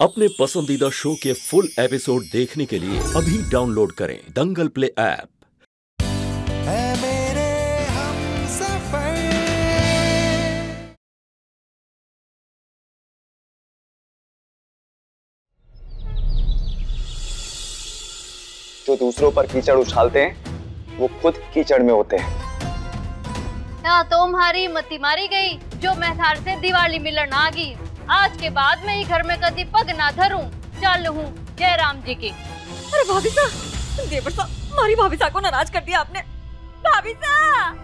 अपने पसंदीदा शो के फुल एपिसोड देखने के लिए अभी डाउनलोड करें दंगल प्ले ऐप। जो दूसरों पर कीचड़ उछालते हैं वो खुद कीचड़ में होते हैं। या तुम्हारी मती मारी गई जो मैं से दिवाली मिलन आ गई। आज के बाद मैं ही घर में कभी पग ना धरूं। चल हूँ जय राम जी की। अरे भाभी सा देवर सा हमारी भाभी सा को नाराज़ कर दिया आपने। भाभी सा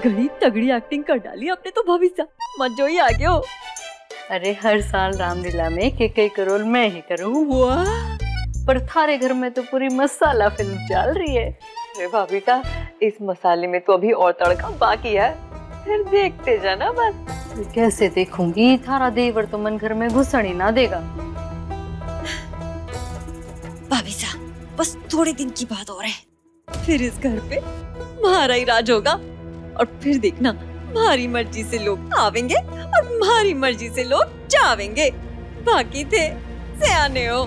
घड़ी तगड़ी एक्टिंग कर डाली आपने तो भाभी सा मजो ही आगे हो। अरे हर साल रामलीला में के कई करोल मैं ही करूँ। वाह! पर थारे घर में तो पूरी मसाला फ़िल्म चल रही है। अरे भाभी सा इस मसाले में तो अभी और तड़का बाकी है। फिर देखते जाना बस। तो कैसे देखूँगी? थारा देवर तो मन घर में घुसण ही ना देगा। भाभी सा बस थोड़े दिन की बात और है। फिर इस घर पे हमारा ही राज होगा। और फिर देखना हमारी मर्ज़ी से लोग आवेंगे और हमारी मर्ज़ी से लोग जावेंगे। बाकी थे सियाने हो।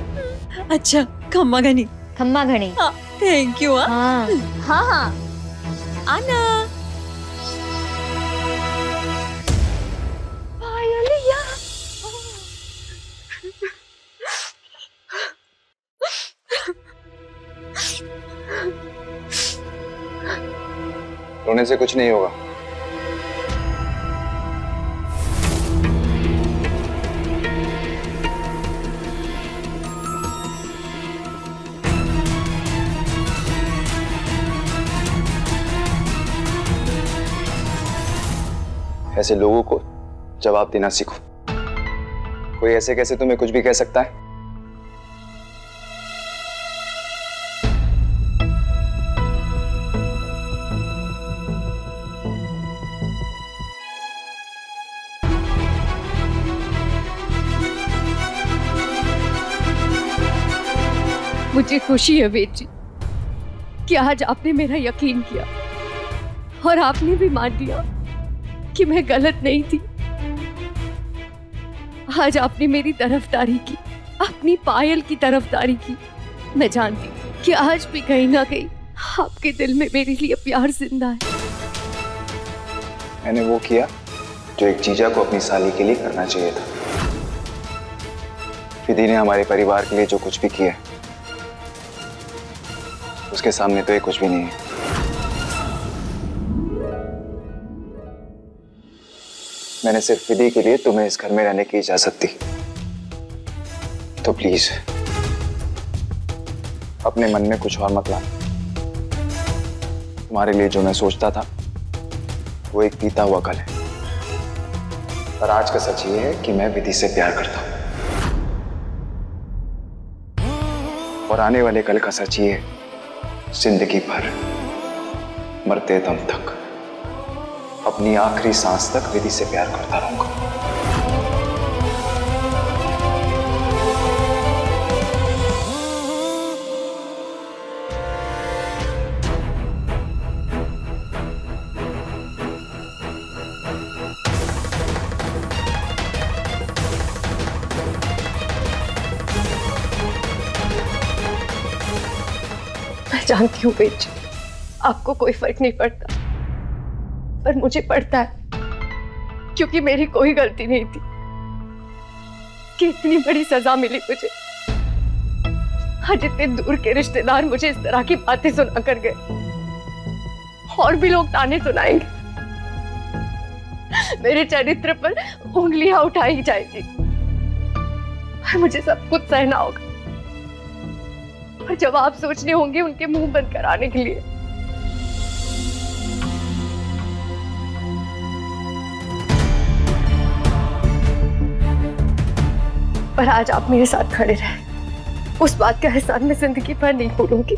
अच्छा खम्मा घनी. खम्मा घनी. हाँ थैंक यू हाँ. हाँ. हाँ हाँ. आना. रोने से कुछ नहीं होगा। ऐसे लोगों को जवाब देना सीखो। कोई ऐसे कैसे तुम्हें कुछ भी कह सकता है? मुझे खुशी है वेद जी, कि आज आपने मेरा यकीन किया और आपने भी मान लिया। कि मैं गलत नहीं थी। आज आपने मेरी तरफदारी की, अपनी पायल की तरफदारी की। मैं जानती कि आज भी कहीं ना कहीं आपके दिल में मेरे लिए प्यार ज़िंदा है। मैंने वो किया जो एक जीजा को अपनी साली के लिए करना चाहिए था। विधि ने हमारे परिवार के लिए जो कुछ भी किया उसके सामने तो ये कुछ भी नहीं है। मैंने सिर्फ़ विधि के लिए तुम्हें इस घर में रहने की इजाज़त दी। तो प्लीज़ अपने मन में कुछ और मत ला तुम्हारे लिए जो मैं सोचता था, वो एक पीता हुआ कल है। पर आज का सच ये है कि मैं विधि से प्यार करता हूँ। और आने वाले कल का सच ये है, ज़िंदगी भर मरते दम तक। अपनी आखिरी सांस तक विधि से प्यार करता रहूँगा। जानती हूँ जी आपको कोई फ़र्क नहीं पड़ता। पर मुझे पड़ता है। क्योंकि मेरी कोई गलती नहीं थी कि इतनी बड़ी सजा मिली मुझे। आज इतने दूर के रिश्तेदार मुझे इस तरह की बातें सुना कर गए, और भी लोग ताने सुनाएँगे, मेरे चरित्र पर उंगलियाँ उठाई जाएगी, और मुझे सब कुछ सहना होगा। और जवाब सोचने होंगे उनके मुँह बंद कराने के लिए। पर आज आप मेरे साथ खड़े रहे। उस बात का एहसान मैं ज़िंदगी भर नहीं भूलूँगी।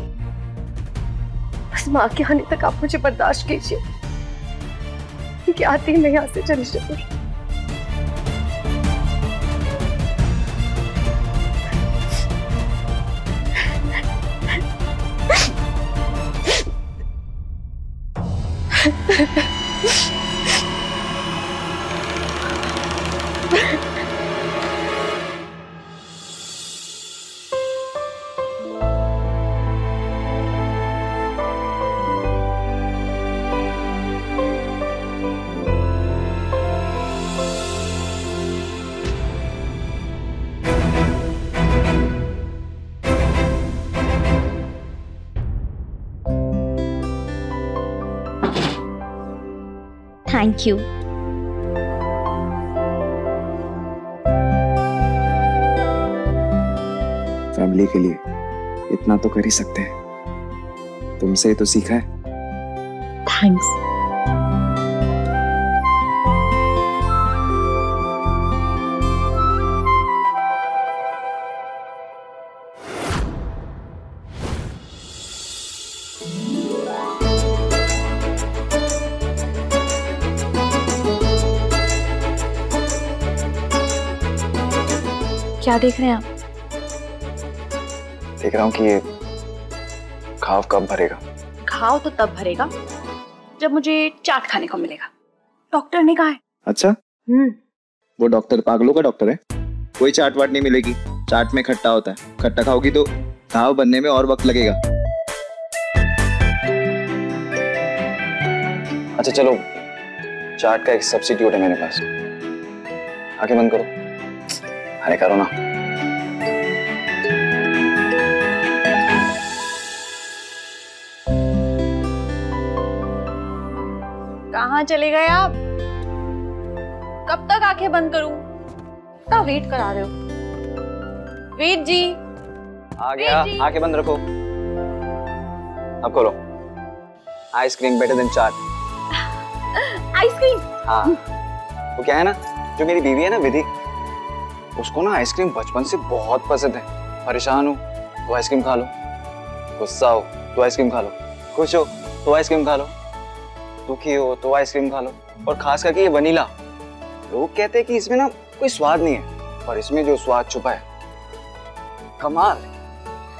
बस माँ के आने तक आप मुझे बर्दाश्त कीजिए। क्योंकि आती मैं यहाँ से चली जाऊँगी। थैंक यू फैमिली के लिए इतना तो कर ही सकते हैं। तुमसे ही तो सीखा है। थैंक्स क्या देख रहे हैं आप? देख रहा हूँ कि ये खाव कब भरेगा। घाव तो तब भरेगा जब मुझे चाट खाने को मिलेगा। डॉक्टर ने कहा है। अच्छा? हम्म। वो डॉक्टर पागलों का डॉक्टर है। कोई चाट वाट नहीं मिलेगी। चाट में खट्टा होता है। खट्टा खाओगी तो घाव बनने में और वक्त लगेगा। अच्छा चलो। चाट का एक सब्सिट्यूट है मेरे पास। आके बंद करो। अरे करो ना कहाँ चले गए आप? कब तक आँखें बंद करूँ? कब वेट करा रहे हो। वेट जी। आ गया। आँखें बंद रखो। अब खोलो। Ice cream better than chaat ice cream हाँ। वो क्या है ना? जो मेरी बीवी है ना विधि। उसको ना आइसक्रीम बचपन से बहुत पसंद है। परेशान हो तो आइसक्रीम खा लो। गुस्सा हो तो आइसक्रीम खा लो। खुश हो तो आइसक्रीम खा लो। दुखी हो तो आइसक्रीम खा लो। और खास करके ये वनीला। लोग कहते हैं कि इसमें ना कोई स्वाद नहीं है पर इसमें जो स्वाद छुपा है कमाल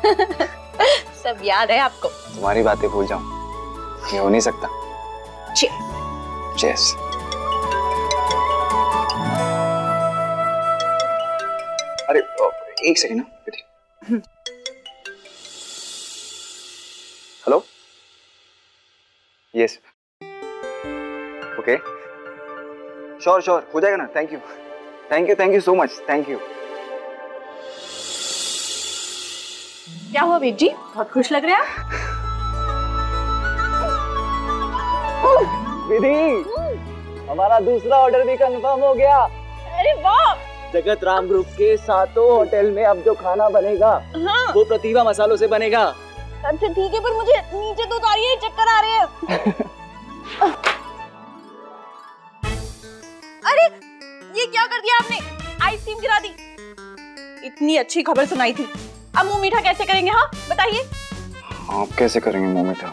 सब याद है आपको। तुम्हारी बातें भूल जाऊँ। ये हो नहीं सकता। चेस। अरे एक सेकंड ना hello yes okay sure sure हो जाएगा ना? Thank you thank you thank you so much thank you क्या हुआ वेट जी? बहुत खुश लग रहे हैं विधि हमारा दूसरा ऑर्डर भी कंफर्म हो गया। अरे वाह! जगत राम ग्रुप के सातों होटल में अब जो खाना बनेगा हाँ। वो प्रतिभा मसालों से बनेगा। अच्छा ठीक है पर मुझे नीचे तो उतारिए चक्कर आ रहे हैं। अरे ये क्या कर दिया आपने? आइसक्रीम गिरा दी। इतनी अच्छी खबर सुनाई थी। अब मुँह मीठा कैसे करेंगे हाँ? बताइए। आप कैसे करेंगे मुँह मीठा?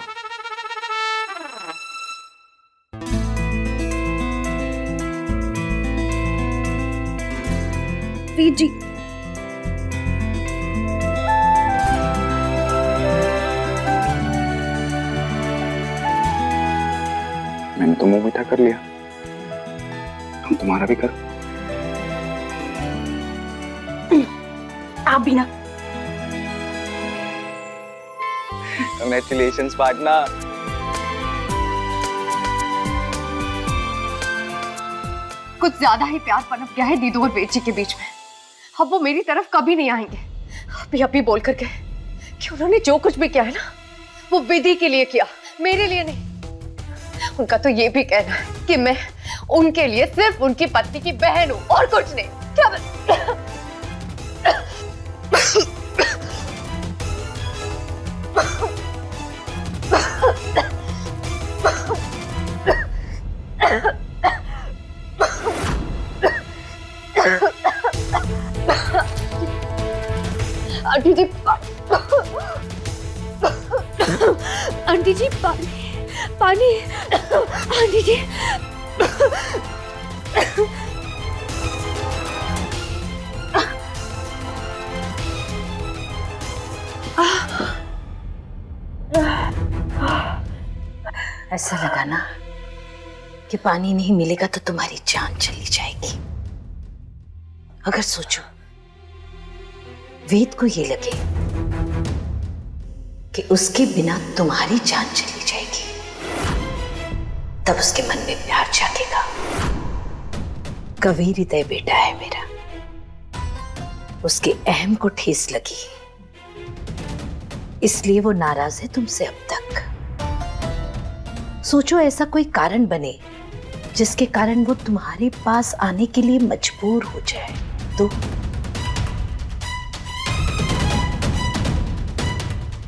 जी मैंने तो मुँह मीठा कर लिया। हम तुम्हारा भी करो। आप भी ना। कंग्रेचुलेशंस पार्टनर कुछ ज़्यादा ही प्यार पनप गया है दीदू और बेची के बीच में। अब वो मेरी तरफ़ कभी नहीं आएँगे। अभी अभी बोल कर गए कि उन्होंने जो कुछ भी किया है ना, वो विधि के लिए किया, मेरे लिए नहीं। उनका तो ये भी कहना है कि मैं उनके लिए सिर्फ़ उनकी पत्नी की बहन हूँ और कुछ नहीं। क्या बस पानी नहीं मिलेगा तो तुम्हारी जान चली जाएगी। अगर सोचो, वेद को ये लगे कि उसके बिना तुम्हारी जान चली जाएगी, तब उसके मन में प्यार जागेगा। कवि हृदय बेटा है मेरा। उसके अहम को ठेस लगी। इसलिए वो नाराज़ है तुमसे अब तक। सोचो ऐसा कोई कारण बने जिसके कारण वो तुम्हारे पास आने के लिए मजबूर हो जाए। तो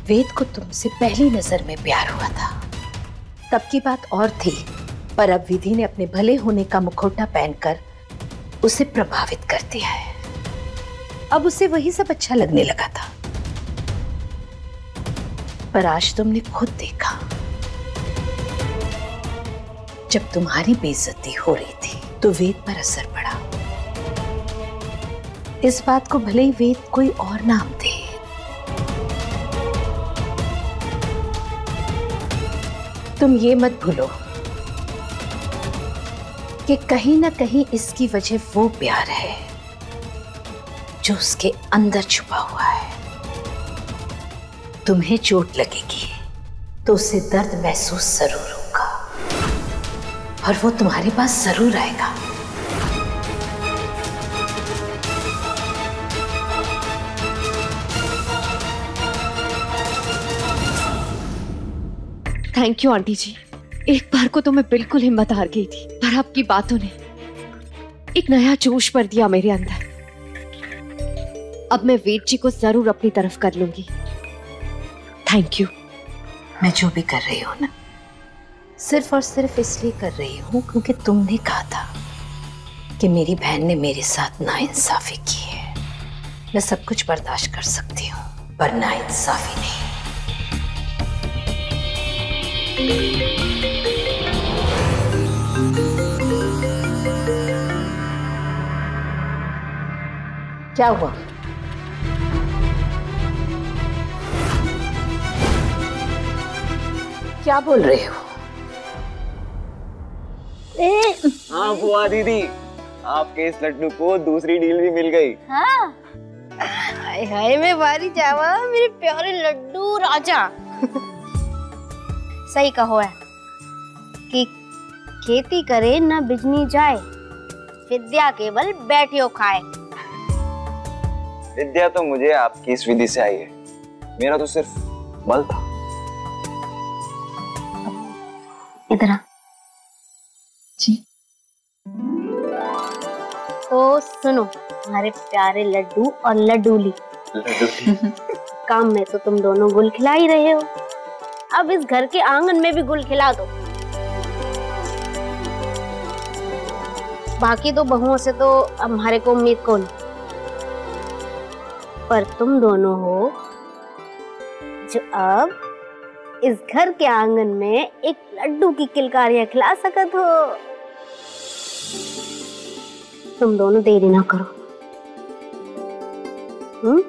वेद को तुमसे पहली नज़र में प्यार हुआ था। तब की बात और थी, पर अब विधि ने अपने भले होने का मुखौटा पहनकर उसे प्रभावित कर दिया है। अब उसे वही सब अच्छा लगने लगा था। पर आज तुमने खुद देखा। जब तुम्हारी बेइज्जती हो रही थी तो वेद पर असर पड़ा। इस बात को भले ही वेद कोई और नाम दे। तुम ये मत भूलो कि कहीं ना कहीं इसकी वजह वो प्यार है, जो उसके अंदर छुपा हुआ है। तुम्हें चोट लगेगी तो उसे दर्द महसूस ज़रूर होगा। और वो तुम्हारे पास ज़रूर आएगा। Thank you aunty ji. एक बार को तो मैं बिल्कुल हिम्मत हार गई थी पर आपकी बातों ने एक नया जोश भर दिया मेरे अंदर। अब मैं वेद जी को ज़रूर अपनी तरफ़ कर लूँगी। थैंक यू मैं जो भी कर रही हूँ ना सिर्फ़ और सिर्फ़ इसलिए कर रही हूँ क्योंकि तुमने कहा था कि मेरी बहन ने मेरे साथ नाइंसाफी की है। मैं सब कुछ बर्दाश्त कर सकती हूँ, पर नाइंसाफी नहीं। क्या हुआ? क्या बोल रहे हो? हाँ बुआ दीदी। आपके इस लड्डू को दूसरी डील भी मिल गई। हाँ। हाय हाय मैं बारी जावा मेरे प्यारे लड्डू राजा। सही कहो है कि खेती करे न बिजनी जाए विद्या केवल बैठियो खाए। विद्या तो मुझे आपकी इस विधि से आई है। मेरा तो सिर्फ़ बल था। तो सुनो हमारे प्यारे लड्डू और लड्डूली। काम में तो तुम दोनों गुल खिला ही रहे हो। अब इस घर के आँगन में भी गुल खिला दो। बाकी तो बहुओं से तो हमारे को उम्मीद कौन? पर तुम दोनों हो जो अब इस घर के आँगन में एक लड्डू की किलकारियाँ खिला सकत हो। तुम दोनों देरी ना करो। हम्म?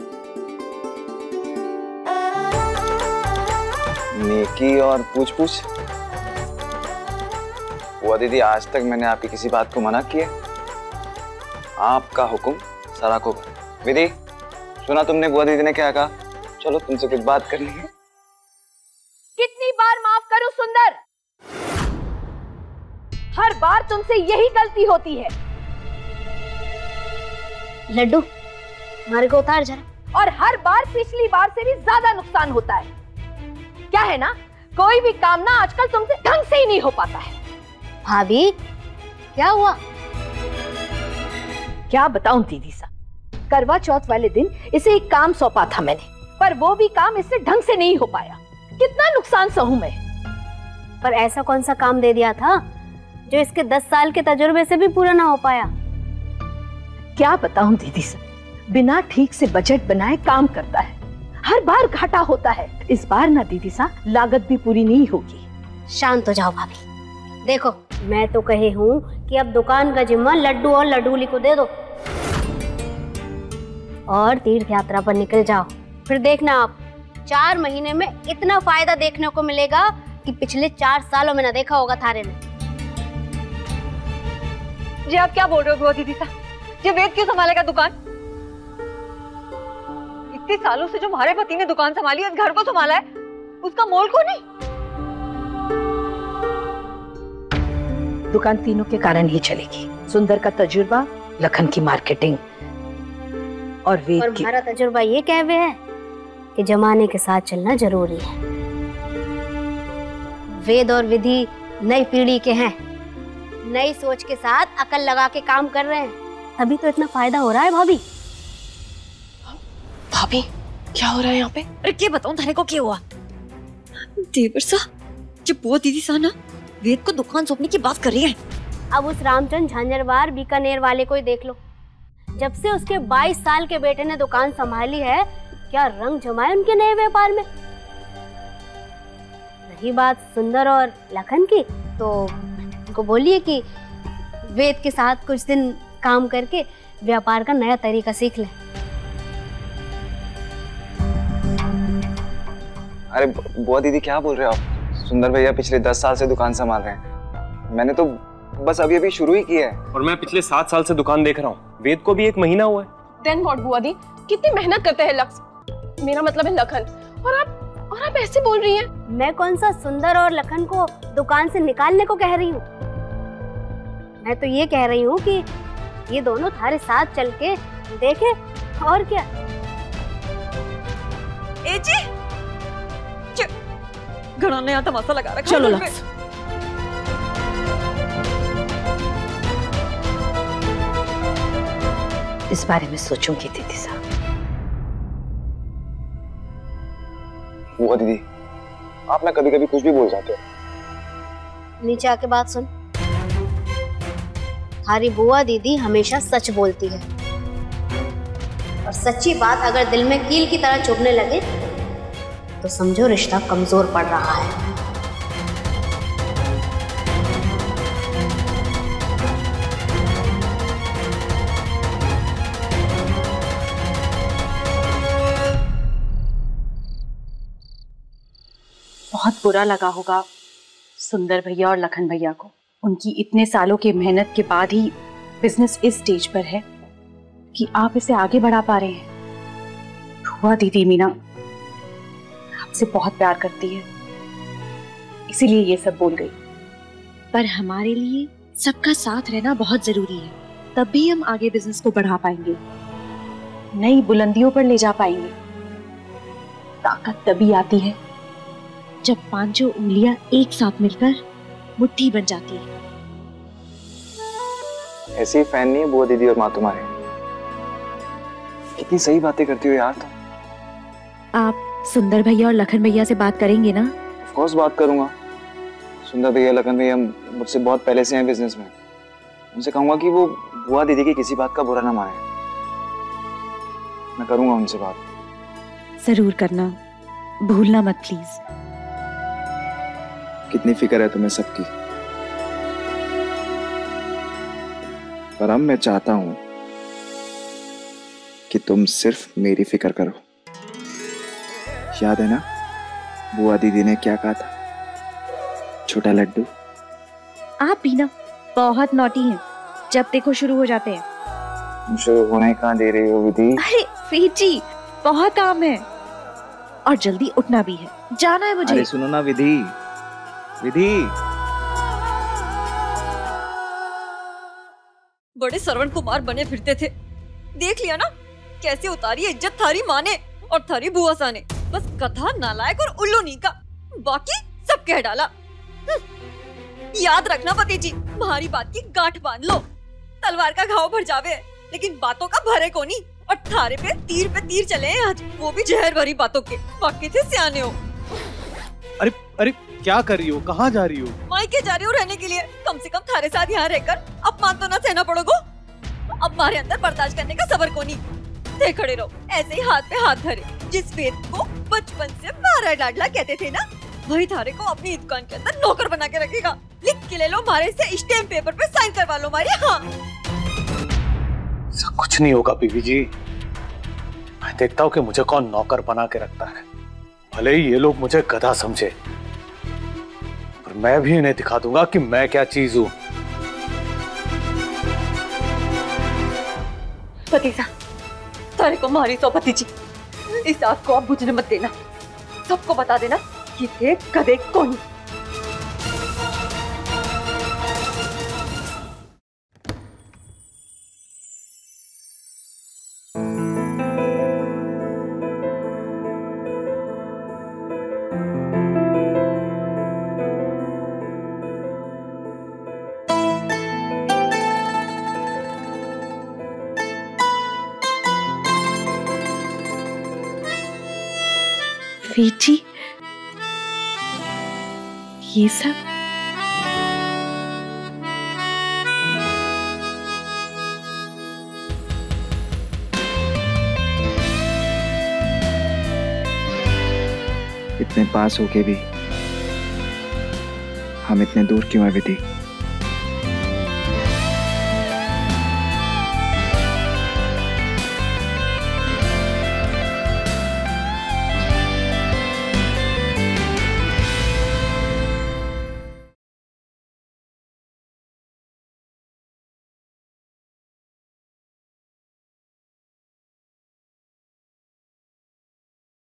नेकी और पूछ पूछ बुआ दीदी आज तक मैंने आपकी किसी बात को मना किया। आपका हुक्म सारा को विधि सुना तुमने बुआ दीदी ने क्या कहा? चलो तुमसे कुछ बात करनी है। कितनी बार माफ़ करूँ सुंदर? हर बार तुमसे यही गलती होती है। लड्डू हमारे को उतार जरा। और हर बार पिछली बार से भी ज़्यादा नुकसान होता है। क्या है ना? कोई भी काम ना आजकल तुमसे ढंग से ही नहीं हो पाता है। भाभी क्या हुआ? क्या बताऊँ दीदी सा करवा चौथ वाले दिन इसे एक काम सौंपा था मैंने पर वो भी काम इससे ढंग से नहीं हो पाया। कितना नुकसान सहूं मैं। पर ऐसा कौन सा काम दे दिया था जो इसके दस साल के तजुर्बे से भी पूरा ना हो पाया? क्या बताऊँ दीदी सा? बिना ठीक से बजट बनाए काम करता है। हर बार घाटा होता है। इस बार ना दीदी सा लागत भी पूरी नहीं होगी। शांत हो जाओ भाभी। देखो मैं तो कहे हूँ कि अब दुकान का जिम्मा लड्डू और लड्डूली को दे दो। और तीर्थ यात्रा पर निकल जाओ। फिर देखना आप चार महीने में इतना फ़ायदा देखने को मिलेगा कि कि पिछले चार सालों में ना देखा होगा थारे ने जी आप क्या बोल रहे हो दीदी साहब ये वेद क्यों संभालेगा दुकान? इतने सालों से जो हमारे पति ने दुकान संभाली इस घर को संभाला है उसका मोल को नहीं दुकान तीनों के कारण ही चलेगी। सुंदर का तजुर्बा लखन की मार्केटिंग। और वेद और हमारा तजुर्बा ये कह हुए है कि जमाने के साथ चलना ज़रूरी है। वेद और विधि नई पीढ़ी के हैं। नई सोच के साथ अकल लगा के काम कर रहे हैं। तभी तो इतना फ़ायदा हो रहा है भाभी। भाभी क्या हो रहा है यहाँ पे? अरे क्या बताऊँ थाने को क्या हुआ? देवर सा जब बुआ दीदी सा ना वेद को दुकान सौंपने की बात कर रही है। अब उस रामचंद झांझरवार बीकानेर वाले को ही देख लो। जब से उसके 22 साल के बेटे ने दुकान संभाली है क्या रंग जमाए उनके नए व्यापार में? रही बात सुंदर और लखन की तो उनको बोलिए कि वेद के साथ कुछ दिन काम करके व्यापार का नया तरीका सीख लें। अरे बुआ दीदी क्या बोल रहे हो आप? सुंदर भैया पिछले दस साल से दुकान संभाल रहे हैं। मैंने तो बस अभी अभी शुरू ही किया है। और मैं पिछले सात साल से दुकान देख रहा हूँ। वेद को भी एक महीना हुआ है। देन व्हाट बुआ दी? कितनी मेहनत करते हैं लक्ष्य। मेरा मतलब है लखन। और आप और आप ऐसे बोल रही हैं? मैं कौन सा सुंदर और लखन को दुकान से निकालने को कह रही हूँ? मैं तो ये कह रही हूँ कि ये दोनों थारे साथ चल के देखे और क्या? ए जी! घड़ा नया तमाशा लगा रखा चलो लक्ष्य। इस बारे में सोचूँगी दीदी साहब। बुआ दीदी आप ना कभी कभी कुछ भी बोल जाते हो। नीचे आके बात सुन। थारी बुआ दीदी हमेशा सच बोलती है। और सच्ची बात अगर दिल में कील की तरह चुभने लगे तो समझो रिश्ता कमज़ोर पड़ रहा है। बहुत बुरा लगा होगा सुंदर भैया और लखन भैया को। उनकी इतने सालों के मेहनत के बाद ही बिज़नेस इस स्टेज पर है कि आप इसे आगे बढ़ा पा रहे हैं। हुआ दीदी मीना आपसे बहुत प्यार करती है। इसीलिए ये सब बोल गई। पर हमारे लिए सबका साथ रहना बहुत ज़रूरी है। तब भी हम आगे बिज़नेस को बढ़ा पाएँगे। नई बुलंदियों पर ले जा पाएँगे। ताकत तभी आती है। जब पाँचों उंगलियाँ एक साथ मिलकर मुट्ठी बन जाती है। ऐसी फ़ैन नहीं है बुआ दीदी और माँ तुम्हारे। कितनी सही बातें करती हो यार तुम। आप सुंदर भैया और लखन भैया से बात करेंगे ना? ऑफ़ कोर्स बात करूँगा। सुंदर भैया लखन भैया मुझसे बहुत पहले से हैं बिज़नेस में। उनसे कहूँगा कि वो बुआ दीदी की किसी बात का बुरा ना माने। मैं करूँगा उनसे बात। ज़रूर करना। भूलना मत प्लीज़ कितनी फ़िक्र है तुम्हें सबकी। पर अब मैं चाहता हूँ कि तुम सिर्फ़ मेरी फ़िक्र करो। याद है ना बुआ दीदी ने क्या कहा था? छोटा लड्डू। आप भी ना बहुत नोटी हैं जब देखो शुरू हो जाते हैं। शुरू होने कहाँ दे रही हो विधि? अरे फेट जी बहुत काम है। और जल्दी उठना भी है जाना है मुझे। अरे सुनो ना विधि विधि। बड़े सरवण कुमार बने फिरते थे। देख लिया ना कैसे उतारी इज़्ज़त थारी माँ ने और थारी बुआ सा ने। बस कथा नालायक और उल्लू नी का बाकी सब कह डाला। हम्म। याद रखना पति जी तुम्हारी बात की गांठ बाँध लो। तलवार का घाव भर जावे लेकिन बातों का भरे को नहीं और थारे पे तीर पे तीर चले हैं आज वो भी जहर भरी बातों के। बाकी थे सियाने हो। अरे अरे क्या कर रही हो? कहाँ जा रही हो? मायके जा रही हूँ रहने के लिए। कम से कम थारे साथ यहाँ रहकर अपमान तो ना सहना पड़ोगो। अब हमारे अंदर बर्दाश्त करने का सबर को नहीं देख खड़े रहो ऐसे ही हाथ पे हाथ धरे जिस वेद को बचपन से प्यारा लाडला कहते थे ना वही थारे को अपनी दुकान के अंदर नौकर बना के रखेगा। लिख के ले लो मारे से स्टैम्प पेपर पे साइन करवा लो मारे हाँ। कुछ नहीं होगा बीबी जी। मैं देखता हूँ कि मुझे कौन नौकर बना के रखता है। भले ही ये लोग मुझे गधा समझे और मैं भी इन्हें दिखा दूँगा कि मैं क्या चीज़ हूँ। भतीजा तारे को मारी सौपति जी। इस आग को आप बुझने मत देना। सबको बता देना कि थे गधे कौन सब इतने पास होके भी हम इतने दूर क्यों है विधि?